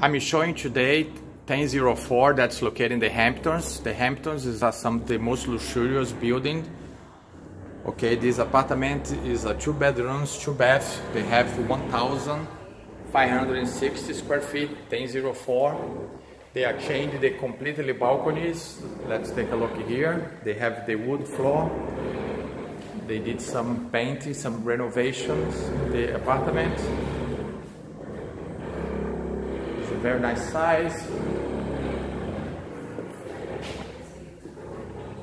I'm showing today 1004 that's located in the Hamptons. The Hamptons is uh, some the most luxurious building. Okay, this apartment is a two bedrooms, two baths. They have 1,560 square feet, 1004. They are changed the completely balconies. Let's take a look here. They have the wood floor. They did some painting, some renovations in the apartment. Very nice size.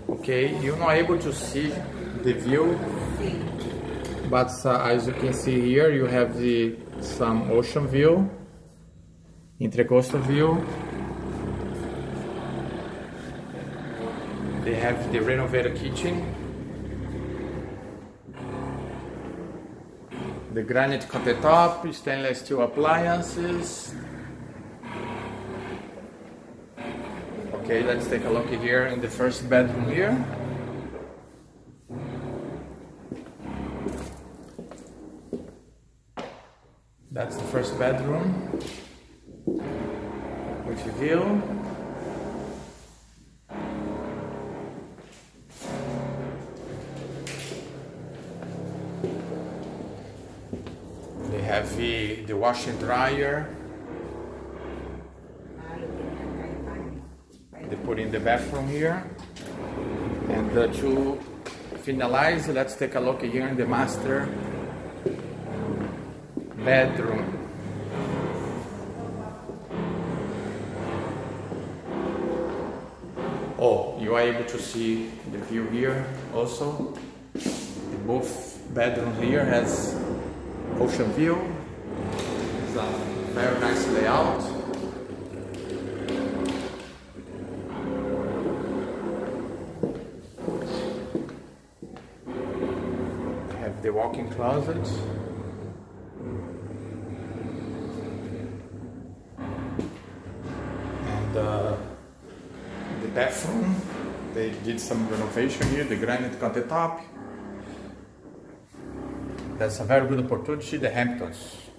Okay, you're not able to see the view, but uh, as you can see here, you have the some ocean view, intercoastal view. They have the renovated kitchen. The granite countertop, stainless steel appliances. Okay, let's take a look here in the first bedroom here. That's the first bedroom with the view. They have the, the wash and dryer. They put in the bathroom here. And uh, to finalize, let's take a look here in the master bedroom. Oh, you are able to see the view here also. The Both bedrooms here has ocean view. It's a very nice layout. Have the walk-in closet. And uh, the bathroom, they did some renovation here, the granite countertop. That's a very good opportunity, the Hamptons.